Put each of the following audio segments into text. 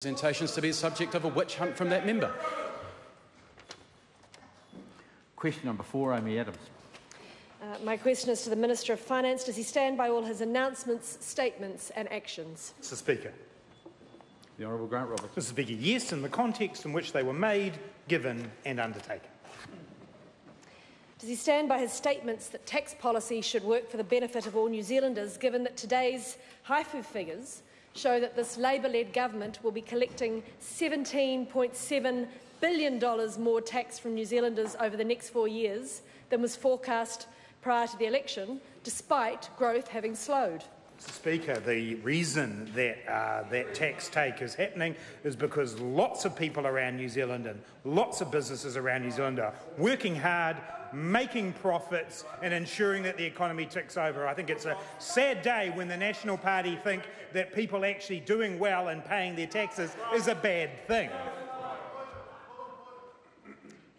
presentations to be the subject of a witch hunt from that member. Question number four, Amy Adams. Uh, my question is to the Minister of Finance. Does he stand by all his announcements, statements and actions? Mr Speaker. The Honourable Grant Robertson. Mr Speaker, yes, in the context in which they were made, given and undertaken. Does he stand by his statements that tax policy should work for the benefit of all New Zealanders, given that today's HYEFU figures show that this Labour-led government will be collecting $17.7 billion more tax from New Zealanders over the next four years than was forecast prior to the election, despite growth having slowed? Mr Speaker, the reason that uh, that tax take is happening is because lots of people around New Zealand and lots of businesses around New Zealand are working hard, making profits and ensuring that the economy ticks over. I think it's a sad day when the National Party think that people actually doing well and paying their taxes is a bad thing.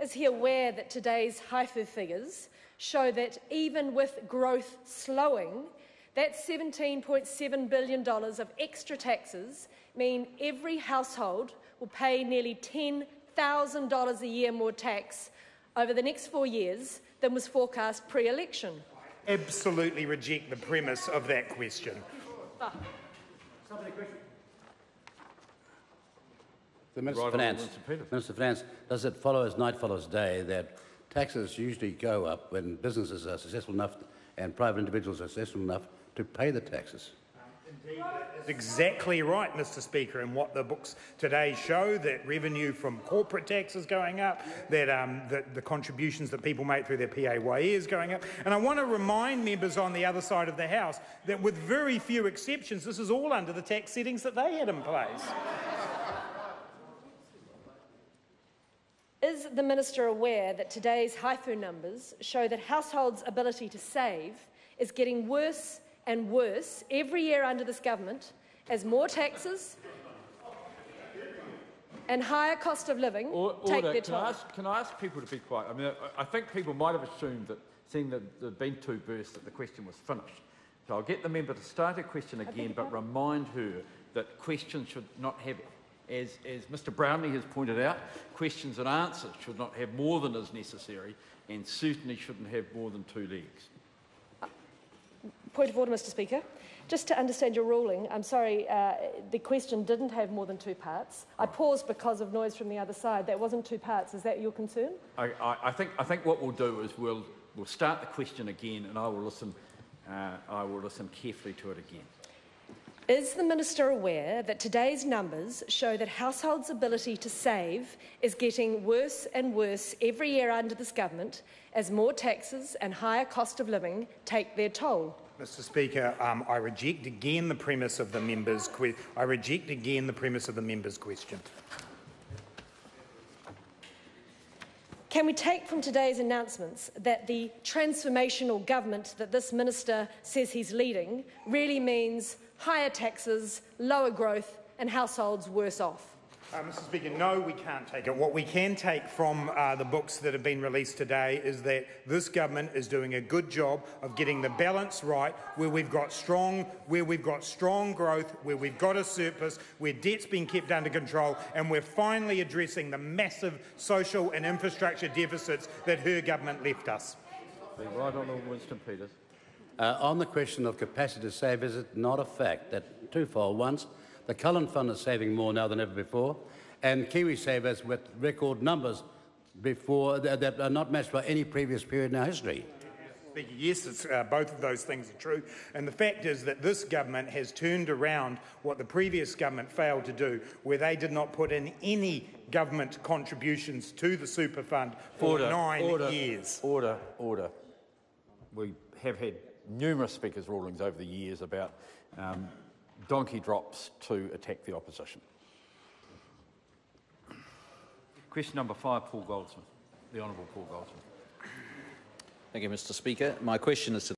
Is he aware that today's HYEFU figures show that even with growth slowing, that $17.7 billion of extra taxes mean every household will pay nearly $10,000 a year more tax over the next four years than was forecast pre-election? Absolutely reject the premise of that question. The Minister of Finance, Minister of Finance, does it follow as night follows day that taxes usually go up when businesses are successful enough and private individuals are successful enough to pay the taxes? That's exactly right, Mr Speaker, and what the books today show, that revenue from corporate tax is going up, that, um, that the contributions that people make through their PAYE is going up. And I want to remind members on the other side of the House that with very few exceptions, this is all under the tax settings that they had in place. Is the Minister aware that today's HYEFU numbers show that households' ability to save is getting worse and worse every year under this government as more taxes and higher cost of living Order. take their toll. Can I, ask, can I ask people to be quiet? I mean, I, I think people might have assumed that, seeing had been two bursts, that the question was finished. So I'll get the member to start her question again, but remind her that questions should not have, as, as Mr Brownlee has pointed out, questions and answers should not have more than is necessary and certainly shouldn't have more than two legs. Point of order, Mr Speaker. Just to understand your ruling, I'm sorry, uh, the question didn't have more than two parts. I paused because of noise from the other side. That wasn't two parts. Is that your concern? I, I, I think, I think what we'll do is we'll, we'll start the question again and I will listen, uh, I will listen carefully to it again. Is the Minister aware that today's numbers show that households' ability to save is getting worse and worse every year under this government as more taxes and higher cost of living take their toll? Mr Speaker, um, I reject again the premise of the member's I reject again the premise of the member's question. Can we take from today's announcements that the transformational government that this minister says he's leading really means higher taxes, lower growth and households worse off? Uh, Mr Speaker, no, we can't take it. What we can take from uh, the books that have been released today is that this government is doing a good job of getting the balance right, where we've got strong, where we've got strong growth, where we've got a surplus, where debt's been kept under control, and we're finally addressing the massive social and infrastructure deficits that her government left us. The right honourable Winston Peters. Uh, on the question of capacity to save, is it not a fact that twofold? Once, the Cullen Fund is saving more now than ever before, and KiwiSavers with record numbers before that, that are not matched by any previous period in our history. Yes, uh, both of those things are true. And the fact is that this government has turned around what the previous government failed to do, where they did not put in any government contributions to the super fund for order, nine order, years. Order, order. We have had numerous speakers' rulings over the years about um, donkey drops to attack the opposition. Question number five, Paul Goldsmith. The Honourable Paul Goldsmith. Thank you, Mr Speaker. My question is to